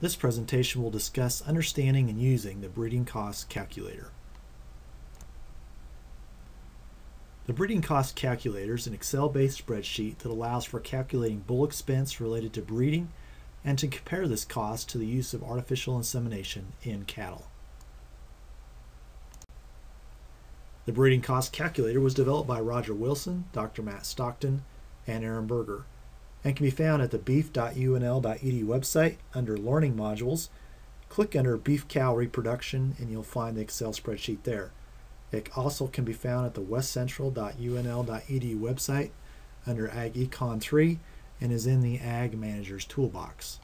this presentation will discuss understanding and using the breeding cost calculator. The breeding cost calculator is an Excel-based spreadsheet that allows for calculating bull expense related to breeding and to compare this cost to the use of artificial insemination in cattle. The breeding cost calculator was developed by Roger Wilson, Dr. Matt Stockton, and Aaron Berger, and can be found at the beef.unl.edu website under Learning Modules. Click under Beef Cow Reproduction and you'll find the Excel spreadsheet there. It also can be found at the westcentral.unl.edu website under Ag Econ 3 and is in the Ag Manager's Toolbox.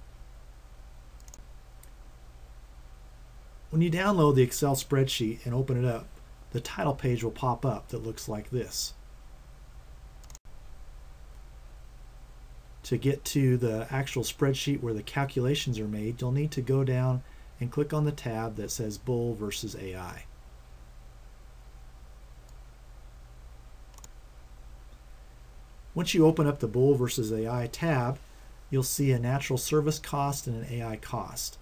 When you download the Excel spreadsheet and open it up, the title page will pop up that looks like this. To get to the actual spreadsheet where the calculations are made, you'll need to go down and click on the tab that says Bull versus AI. Once you open up the Bull versus AI tab, you'll see a natural service cost and an AI cost.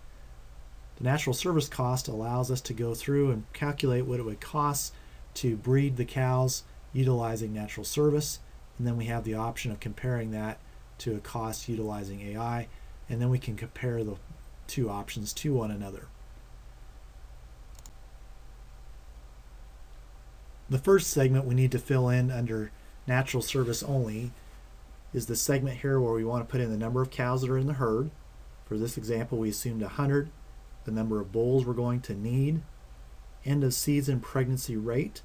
The natural service cost allows us to go through and calculate what it would cost to breed the cows utilizing natural service. And then we have the option of comparing that to a cost utilizing AI. And then we can compare the two options to one another. The first segment we need to fill in under natural service only is the segment here where we want to put in the number of cows that are in the herd. For this example, we assumed 100, the number of bulls we're going to need, end of season pregnancy rate,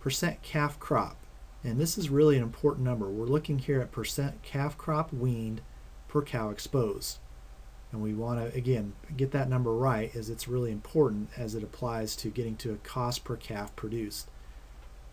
percent calf crop. And this is really an important number. We're looking here at percent calf crop weaned per cow exposed. And we want to, again, get that number right as it's really important as it applies to getting to a cost per calf produced.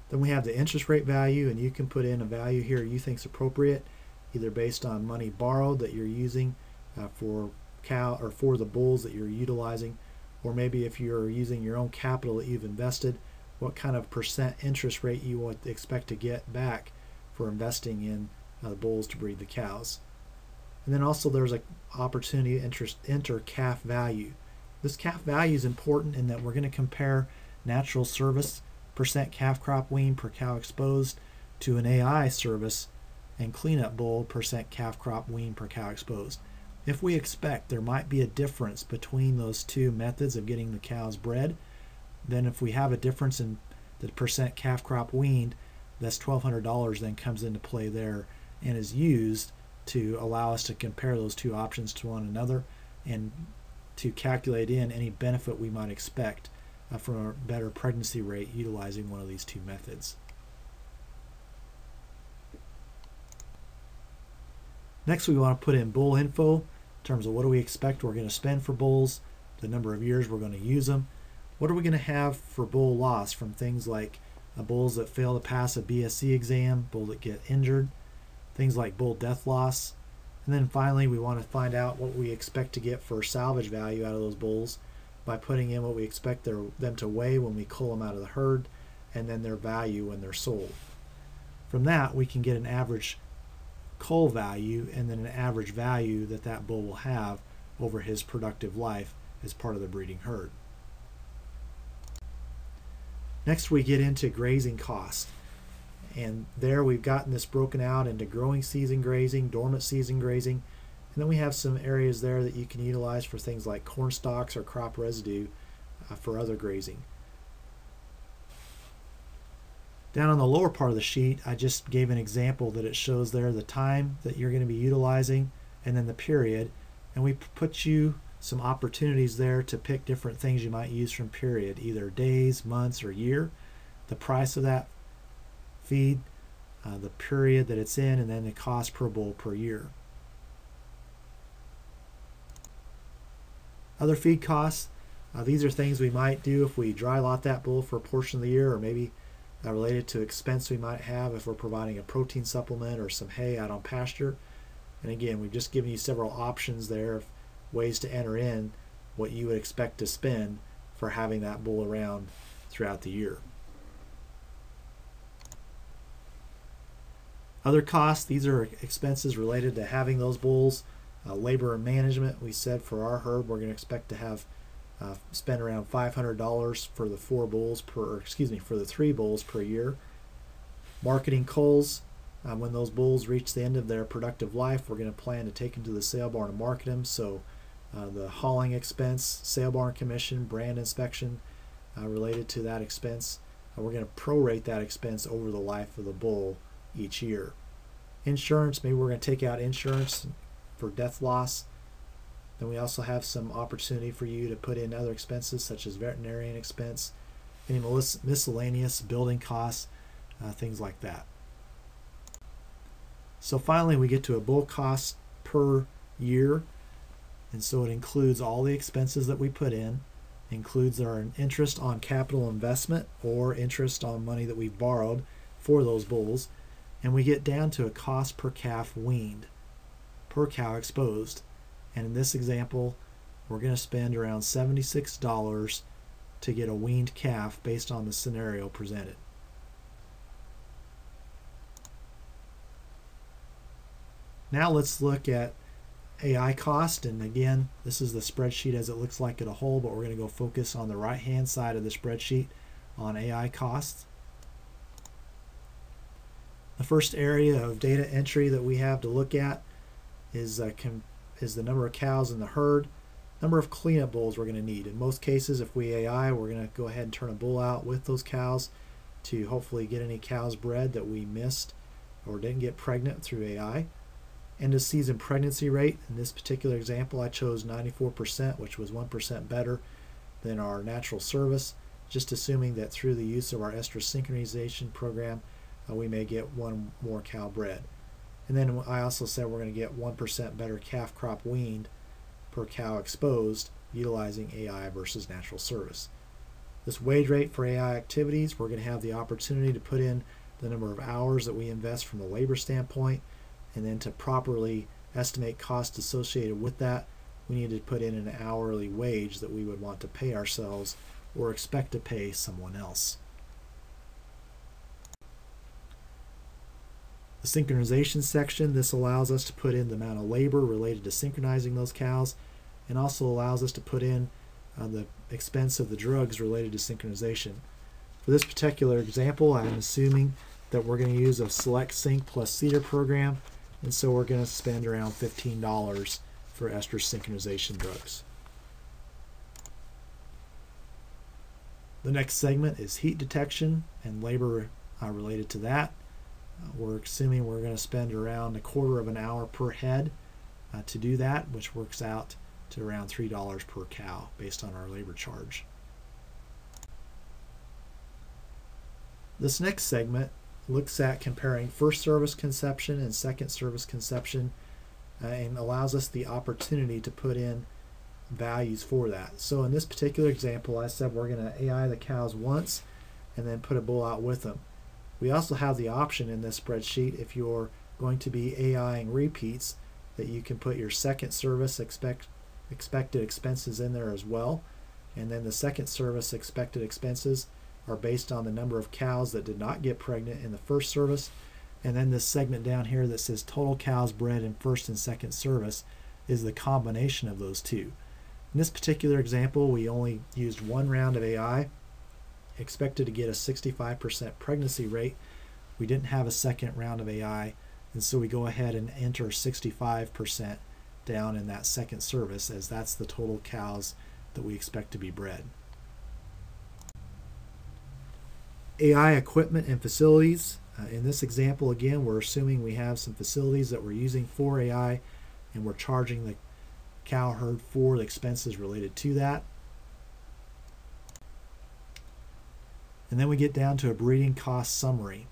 Then we have the interest rate value, and you can put in a value here you think is appropriate, either based on money borrowed that you're using uh, for cow or for the bulls that you're utilizing, or maybe if you're using your own capital that you've invested, what kind of percent interest rate you would expect to get back for investing in uh, the bulls to breed the cows. And then also there's an opportunity to enter calf value. This calf value is important in that we're going to compare natural service percent calf crop wean per cow exposed to an AI service and cleanup bull percent calf crop wean per cow exposed. If we expect there might be a difference between those two methods of getting the cows bred, then if we have a difference in the percent calf crop weaned, that's $1,200 then comes into play there and is used to allow us to compare those two options to one another and to calculate in any benefit we might expect uh, from a better pregnancy rate utilizing one of these two methods. Next, we want to put in bull info in terms of what do we expect we're going to spend for bulls, the number of years we're going to use them, what are we going to have for bull loss from things like uh, bulls that fail to pass a BSE exam, bull that get injured, things like bull death loss, and then finally we want to find out what we expect to get for salvage value out of those bulls by putting in what we expect their, them to weigh when we cull them out of the herd and then their value when they're sold. From that, we can get an average cull value and then an average value that that bull will have over his productive life as part of the breeding herd. Next, we get into grazing cost. And there we've gotten this broken out into growing season grazing, dormant season grazing, and then we have some areas there that you can utilize for things like corn stalks or crop residue uh, for other grazing. Down on the lower part of the sheet, I just gave an example that it shows there the time that you're going to be utilizing and then the period. And we put you some opportunities there to pick different things you might use from period, either days, months, or year, the price of that feed, uh, the period that it's in, and then the cost per bull per year. Other feed costs, uh, these are things we might do if we dry lot that bull for a portion of the year or maybe uh, related to expense we might have if we're providing a protein supplement or some hay out on pasture. And again, we've just given you several options there ways to enter in what you would expect to spend for having that bull around throughout the year. Other costs, these are expenses related to having those bulls Uh, labor and management, we said for our herd, we're going to expect to have uh, spend around $500 for the four bulls per, excuse me, for the three bulls per year. Marketing culls, uh, when those bulls reach the end of their productive life, we're going to plan to take them to the sale barn and market them. So uh, the hauling expense, sale barn commission, brand inspection uh, related to that expense, uh, we're going to prorate that expense over the life of the bull each year. Insurance, maybe we're going to take out insurance for death loss then we also have some opportunity for you to put in other expenses such as veterinarian expense, any miscellaneous building costs, uh, things like that. So finally we get to a bull cost per year and so it includes all the expenses that we put in, includes our interest on capital investment or interest on money that we've borrowed for those bulls, and we get down to a cost per calf weaned, per cow exposed. And in this example, we're going to spend around $76 to get a weaned calf based on the scenario presented. Now let's look at AI cost. And again, this is the spreadsheet as it looks like at a whole, but we're going to go focus on the right hand side of the spreadsheet on AI costs. The first area of data entry that we have to look at is uh, is the number of cows in the herd, number of cleanup bulls we're going to need. In most cases, if we AI, we're going to go ahead and turn a bull out with those cows to hopefully get any cows bred that we missed or didn't get pregnant through AI. End of season pregnancy rate, in this particular example, I chose 94%, which was 1% better than our natural service, just assuming that through the use of our estrus synchronization program, uh, we may get one more cow bred. And then I also said we're going to get 1% better calf crop weaned per cow exposed utilizing AI versus natural service. This wage rate for AI activities, we're going to have the opportunity to put in the number of hours that we invest from a labor standpoint, and then to properly estimate costs associated with that, we need to put in an hourly wage that we would want to pay ourselves or expect to pay someone else. The synchronization section, this allows us to put in the amount of labor related to synchronizing those cows and also allows us to put in uh, the expense of the drugs related to synchronization. For this particular example, I'm assuming that we're going to use a select sync plus CIDR program and so we're going to spend around $15 for estrus synchronization drugs. The next segment is heat detection and labor uh, related to that. Uh, we're assuming we're going to spend around a quarter of an hour per head uh, to do that, which works out to around $3 per cow based on our labor charge. This next segment looks at comparing first service conception and second service conception uh, and allows us the opportunity to put in values for that. So in this particular example, I said we're going to AI the cows once and then put a bull out with them. We also have the option in this spreadsheet if you're going to be AIing repeats that you can put your second service expect, expected expenses in there as well. And then the second service expected expenses are based on the number of cows that did not get pregnant in the first service. And then this segment down here that says total cows bred in first and second service is the combination of those two. In this particular example, we only used one round of AI expected to get a 65% pregnancy rate. We didn't have a second round of AI, and so we go ahead and enter 65% down in that second service as that's the total cows that we expect to be bred. AI equipment and facilities. Uh, in this example, again, we're assuming we have some facilities that we're using for AI and we're charging the cow herd for the expenses related to that. And then we get down to a breeding cost summary.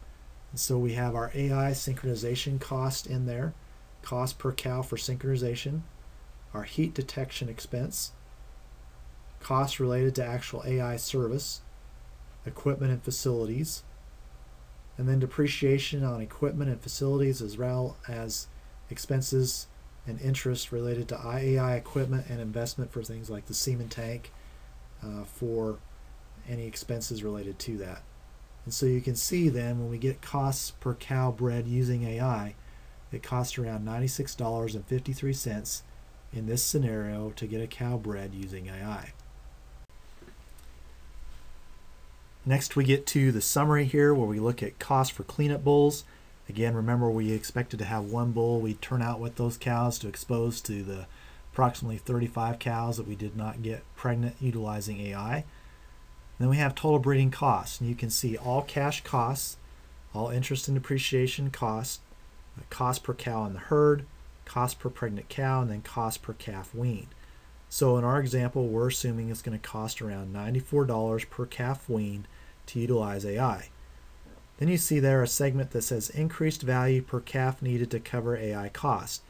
And so we have our AI synchronization cost in there, cost per cow for synchronization, our heat detection expense, costs related to actual AI service, equipment and facilities, and then depreciation on equipment and facilities as well as expenses and interest related to IAI equipment and investment for things like the semen tank uh, for any expenses related to that. And so you can see then when we get costs per cow bred using AI, it costs around $96.53 in this scenario to get a cow bred using AI. Next we get to the summary here where we look at cost for cleanup bulls. Again, remember we expected to have one bull. We turn out with those cows to expose to the approximately 35 cows that we did not get pregnant utilizing AI. Then we have total breeding costs, and you can see all cash costs, all interest and depreciation costs, cost per cow in the herd, cost per pregnant cow, and then cost per calf weaned. So in our example, we're assuming it's going to cost around $94 per calf weaned to utilize AI. Then you see there a segment that says increased value per calf needed to cover AI cost.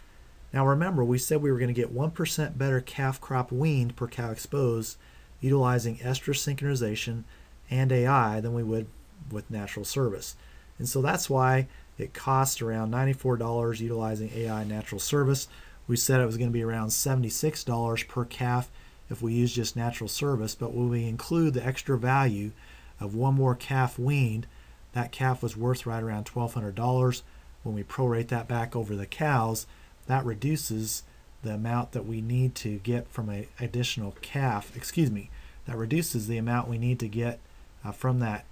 Now remember, we said we were going to get 1% better calf crop weaned per cow exposed utilizing estrus synchronization and AI than we would with natural service. And so that's why it costs around $94 utilizing AI natural service. We said it was going to be around $76 per calf if we use just natural service, but when we include the extra value of one more calf weaned, that calf was worth right around $1,200. When we prorate that back over the cows, that reduces the amount that we need to get from an additional calf, excuse me, that reduces the amount we need to get uh, from that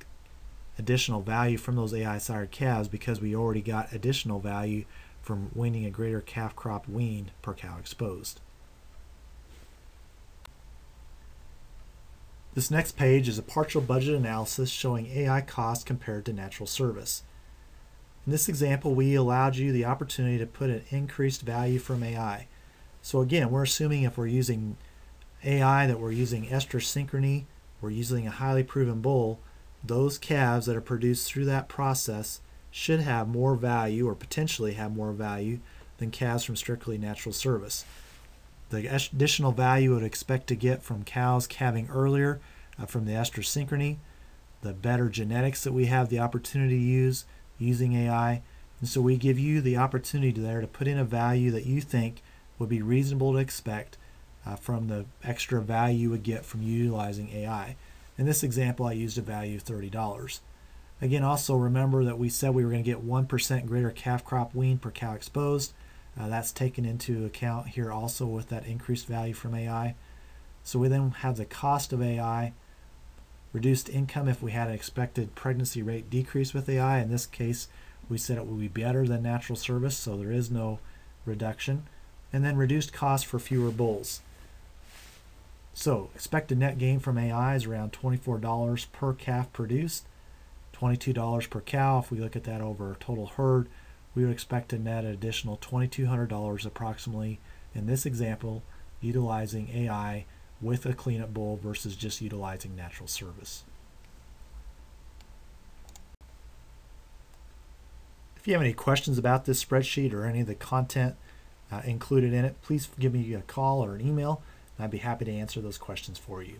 additional value from those AI sired calves because we already got additional value from weaning a greater calf crop weaned per cow exposed. This next page is a partial budget analysis showing AI cost compared to natural service. In this example, we allowed you the opportunity to put an increased value from AI. So again, we're assuming if we're using AI that we're using estrus synchrony, we're using a highly proven bull, those calves that are produced through that process should have more value or potentially have more value than calves from strictly natural service. The additional value would expect to get from cows calving earlier uh, from the estrus synchrony, the better genetics that we have the opportunity to use using AI. And so we give you the opportunity there to put in a value that you think would be reasonable to expect uh, from the extra value you would get from utilizing AI. In this example, I used a value of $30. Again, also remember that we said we were going to get 1% greater calf crop wean per cow exposed. Uh, that's taken into account here also with that increased value from AI. So we then have the cost of AI, reduced income if we had an expected pregnancy rate decrease with AI. In this case, we said it would be better than natural service, so there is no reduction. And then reduced cost for fewer bulls. So expected net gain from AI is around $24 per calf produced, $22 per cow. If we look at that over a total herd, we would expect to net an additional $2,200 approximately in this example utilizing AI with a cleanup bull versus just utilizing natural service. If you have any questions about this spreadsheet or any of the content uh, included in it, please give me a call or an email. and I'd be happy to answer those questions for you.